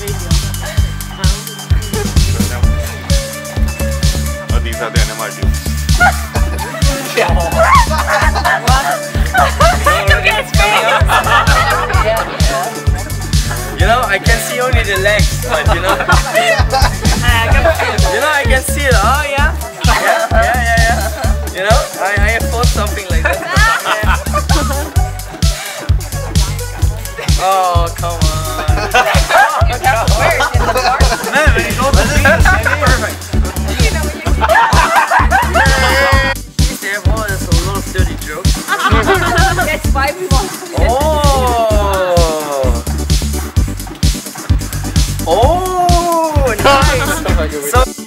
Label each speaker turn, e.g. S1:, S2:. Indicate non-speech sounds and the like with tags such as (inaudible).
S1: oh, these are the animal
S2: you know, I can see only the legs, but you know. you know, I can see it. Oh yeah, yeah, yeah, yeah. yeah. You know, I, I thought something like that. (laughs) oh come on.
S3: Oh! oh, nice!
S2: so